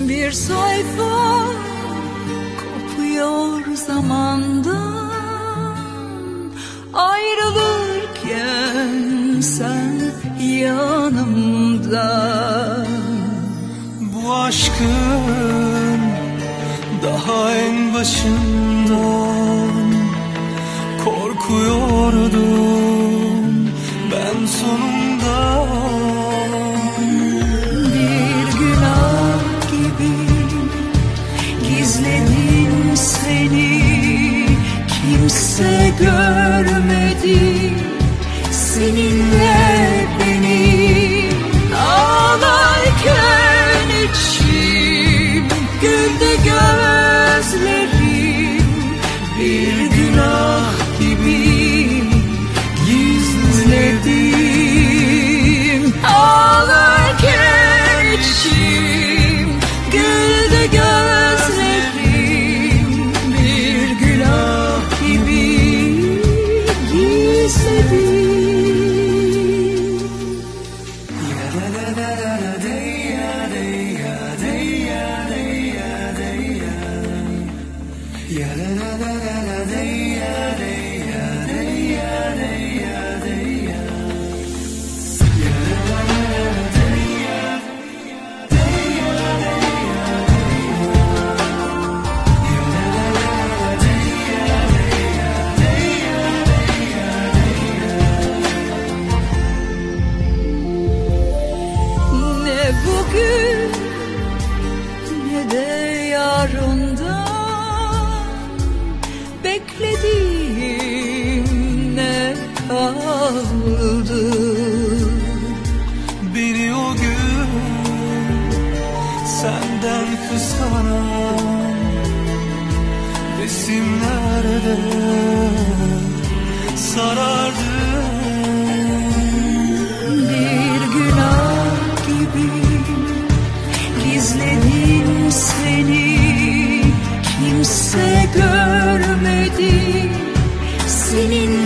bir sayfa kopuyor zamandan. Ayrılırken sen yanımda. Bu aşkın daha en başından korkuyordum seninle beni ağlarken içim güldü gözlerim bir günah Yeah, da, da, da, da, da, da, da, da. Beklediğim ne kaldı Beni o gün senden kıskanan resimlerde Jasmine in